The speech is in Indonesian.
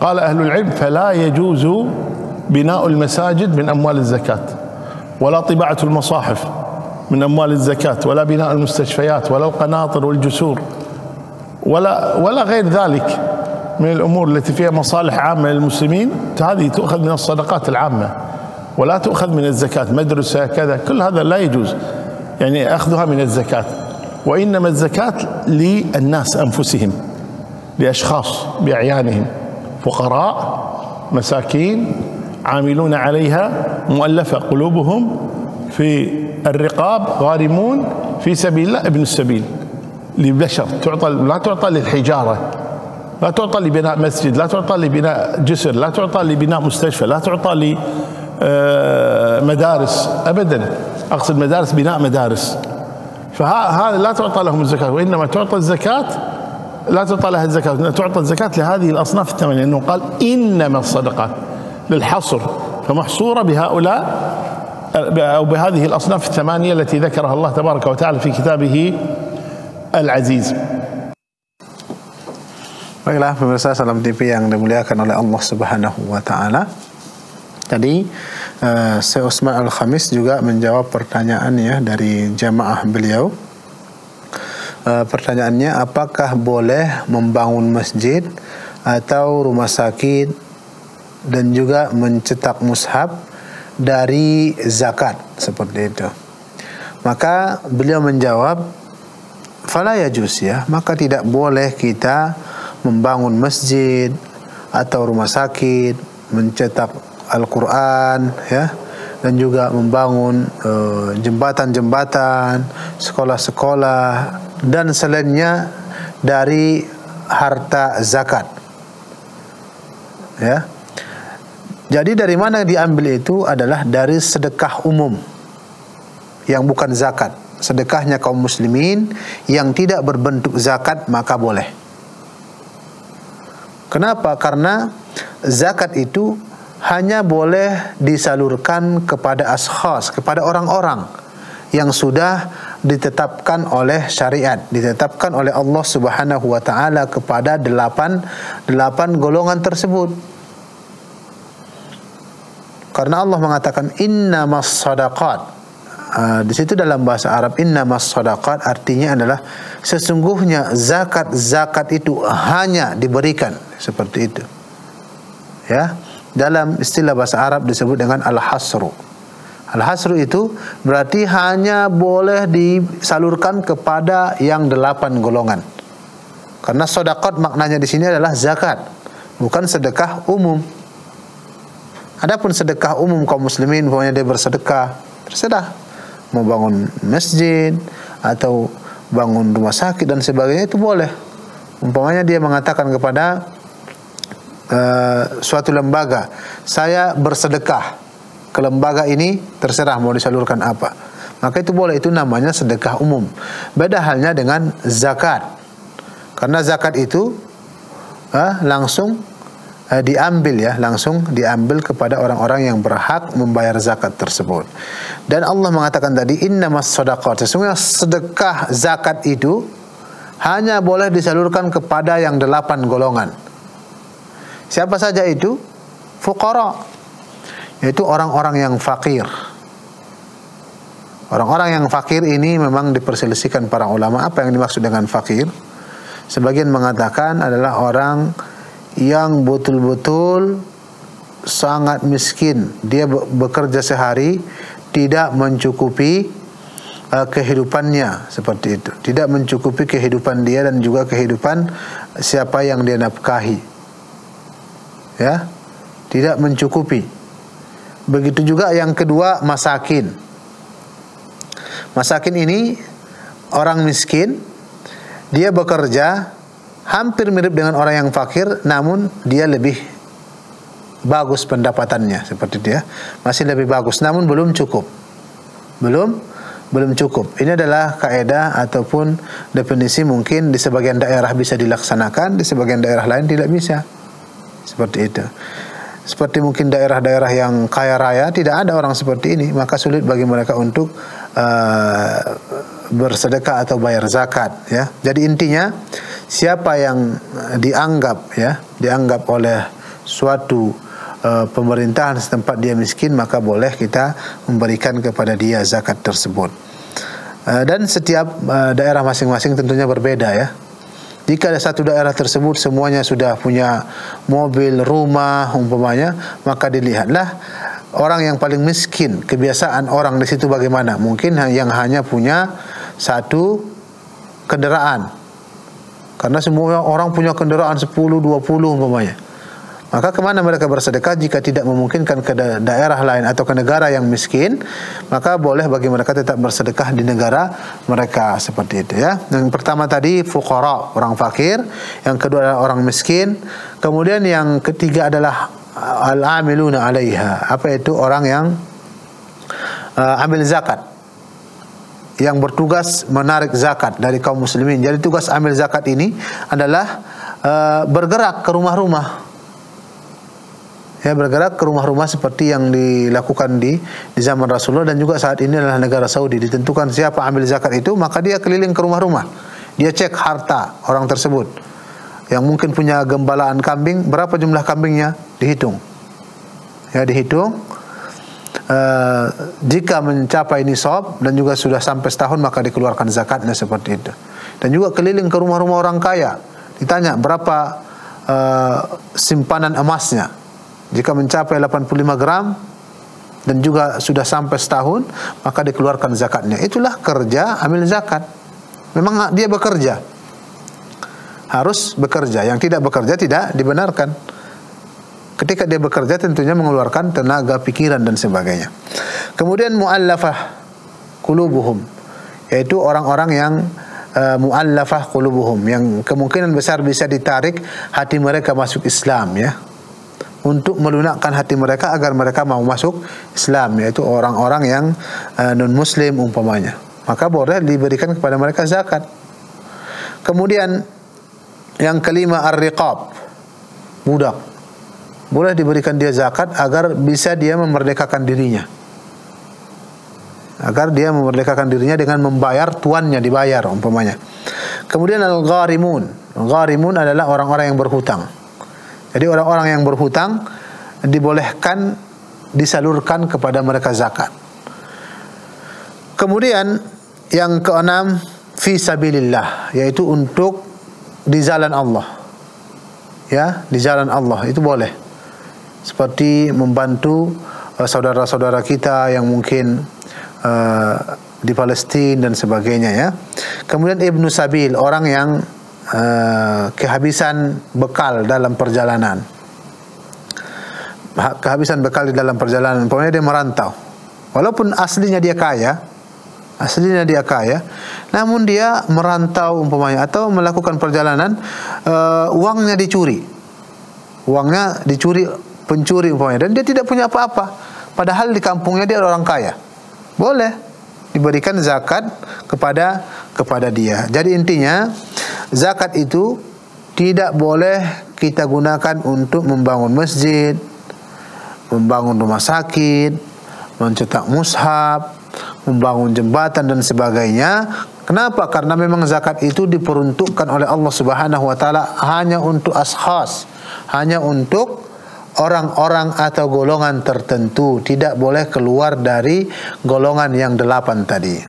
قال أهل العلم فلا يجوز بناء المساجد من أموال الزكاة ولا طباعة المصاحف من أموال الزكاة ولا بناء المستشفيات ولا القناطر والجسور ولا ولا غير ذلك من الأمور التي فيها مصالح عامة للمسلمين. هذه تؤخذ من الصدقات العامة ولا تؤخذ من الزكاة مدرسة كذا كل هذا لا يجوز يعني أخذها من الزكاة. وإنما الزكاة للناس أنفسهم لأشخاص بأعيانهم فقراء مساكين عاملون عليها مؤلفة قلوبهم في الرقاب غارمون في سبيل الله ابن السبيل لبشر تعطى لا تعطى للحجارة لا تعطى لبناء مسجد لا تعطى لبناء جسر لا تعطى لبناء مستشفى لا تعطى لمدارس أبدا. أقصد مدارس بناء مدارس. فهذا لا تعطى لهم الزكاة وإنما تعطى الزكاة لا تعطى لها الزكاة تعطى الزكاة لهذه الأصناف الثمانية لأنه قال إنما الصدقات للحصر فمحصورة بهؤلاء أو بهذه الأصناف الثمانية التي ذكرها الله تبارك وتعالى في كتابه العزيز Baiklah pemirsa Salam TV yang dimuliakan oleh Allah Subhanahu wa taala. Tadi uh, Syekh Usman Al-Khamis juga menjawab pertanyaan ya dari jamaah beliau. Uh, pertanyaannya apakah boleh membangun masjid atau rumah sakit dan juga mencetak mushaf dari zakat seperti itu. Maka beliau menjawab fala yajuz ya, maka tidak boleh kita membangun masjid atau rumah sakit, mencetak Al-Qur'an ya dan juga membangun uh, jembatan-jembatan, sekolah-sekolah dan selainnya dari harta zakat. Ya. Jadi dari mana diambil itu adalah dari sedekah umum yang bukan zakat. Sedekahnya kaum muslimin yang tidak berbentuk zakat maka boleh. Kenapa? Karena zakat itu hanya boleh disalurkan kepada ashas, kepada orang-orang yang sudah ditetapkan oleh syariat, ditetapkan oleh Allah Subhanahu wa taala kepada delapan delapan golongan tersebut. Karena Allah mengatakan innamas sadaqat. Uh, di situ dalam bahasa Arab innamas sadaqat artinya adalah sesungguhnya zakat zakat itu hanya diberikan seperti itu. Ya, dalam istilah bahasa Arab disebut dengan al-hasru. Al-hasru itu berarti hanya boleh disalurkan kepada yang delapan golongan. Karena sedekah maknanya di sini adalah zakat, bukan sedekah umum. Adapun sedekah umum kaum muslimin, pokoknya dia bersedekah, terserah mau bangun masjid atau bangun rumah sakit dan sebagainya itu boleh. Umpamanya dia mengatakan kepada uh, suatu lembaga, saya bersedekah ke lembaga ini terserah mau disalurkan apa. Maka itu boleh itu namanya sedekah umum. Beda halnya dengan zakat. Karena zakat itu uh, langsung uh, diambil ya, langsung diambil kepada orang-orang yang berhak membayar zakat tersebut. Dan Allah mengatakan tadi innamas shadaqat. Sesungguhnya sedekah zakat itu hanya boleh disalurkan kepada yang delapan golongan. Siapa saja itu? Fuqara. Yaitu orang-orang yang fakir. Orang-orang yang fakir ini memang diperselisihkan para ulama apa yang dimaksud dengan fakir. Sebagian mengatakan adalah orang yang betul-betul sangat miskin. Dia bekerja sehari tidak mencukupi uh, kehidupannya seperti itu. Tidak mencukupi kehidupan dia dan juga kehidupan siapa yang dia nafkahi ya tidak mencukupi begitu juga yang kedua masakin masakin ini orang miskin dia bekerja hampir mirip dengan orang yang fakir namun dia lebih bagus pendapatannya seperti dia masih lebih bagus namun belum cukup belum belum cukup. Ini adalah kaidah ataupun definisi mungkin di sebagian daerah bisa dilaksanakan, di sebagian daerah lain tidak bisa. Seperti itu. Seperti mungkin daerah-daerah yang kaya raya tidak ada orang seperti ini, maka sulit bagi mereka untuk uh, bersedekah atau bayar zakat ya. Jadi intinya siapa yang dianggap ya, dianggap oleh suatu uh, pemerintahan setempat dia miskin maka boleh kita memberikan kepada dia zakat tersebut. Uh, dan setiap uh, daerah masing-masing tentunya berbeda ya. Jika ada satu daerah tersebut semuanya sudah punya mobil, rumah umpamanya, maka dilihatlah orang yang paling miskin, kebiasaan orang di situ bagaimana? Mungkin yang hanya punya satu kendaraan. Karena semua orang punya kendaraan 10, 20 umpamanya. Maka ke mana mereka bersedekah jika tidak memungkinkan ke daerah lain atau ke negara yang miskin, maka boleh bagi mereka tetap bersedekah di negara mereka seperti itu ya. Yang pertama tadi fuqara, orang fakir, yang kedua adalah orang miskin, kemudian yang ketiga adalah al-amiluna 'alaiha. Apa itu orang yang uh, ambil zakat yang bertugas menarik zakat dari kaum muslimin. Jadi tugas ambil zakat ini adalah uh, bergerak ke rumah-rumah ya bergerak ke rumah-rumah seperti yang dilakukan di di zaman Rasulullah dan juga saat ini adalah negara Saudi. Ditentukan siapa ambil zakat itu maka dia keliling ke rumah-rumah. Dia cek harta orang tersebut. Yang mungkin punya gembalaan kambing berapa jumlah kambingnya? Dihitung. Ya dihitung. Uh, jika mencapai nisab dan juga sudah sampai setahun maka dikeluarkan zakatnya seperti itu. Dan juga keliling ke rumah-rumah orang kaya. Ditanya berapa uh, simpanan emasnya jika mencapai 85 gram dan juga sudah sampai setahun, maka dikeluarkan zakatnya. Itulah kerja amil zakat. Memang dia bekerja. Harus bekerja. Yang tidak bekerja tidak dibenarkan. Ketika dia bekerja tentunya mengeluarkan tenaga, pikiran dan sebagainya. Kemudian muallafah qulubuhum yaitu orang-orang yang uh, muallafah qulubuhum yang kemungkinan besar bisa ditarik hati mereka masuk Islam ya untuk melunakkan hati mereka agar mereka mau masuk Islam yaitu orang-orang yang uh, non muslim umpamanya. Maka boleh diberikan kepada mereka zakat. Kemudian yang kelima ar-riqab. Budak. Boleh diberikan dia zakat agar bisa dia memerdekakan dirinya. Agar dia memerdekakan dirinya dengan membayar tuannya dibayar umpamanya. Kemudian al-gharimun. Gharimun adalah orang-orang yang berhutang jadi orang-orang yang berhutang dibolehkan disalurkan kepada mereka zakat. Kemudian yang keenam fi sabilillah yaitu untuk di jalan Allah. Ya, di jalan Allah itu boleh. Seperti membantu uh, saudara-saudara kita yang mungkin uh, di Palestina dan sebagainya ya. Kemudian Ibnu Sabil orang yang uh, kehabisan bekal dalam perjalanan. Kehabisan bekal di dalam perjalanan, pokoknya dia merantau. Walaupun aslinya dia kaya, aslinya dia kaya, namun dia merantau umpamanya atau melakukan perjalanan uh, uangnya dicuri. Uangnya dicuri pencuri umpamanya dan dia tidak punya apa-apa. Padahal di kampungnya dia orang kaya. Boleh diberikan zakat kepada kepada dia. Jadi intinya zakat itu tidak boleh kita gunakan untuk membangun masjid, membangun rumah sakit, mencetak mushaf, membangun jembatan dan sebagainya. Kenapa? Karena memang zakat itu diperuntukkan oleh Allah Subhanahu wa taala hanya untuk ashas, hanya untuk orang-orang atau golongan tertentu, tidak boleh keluar dari golongan yang delapan tadi.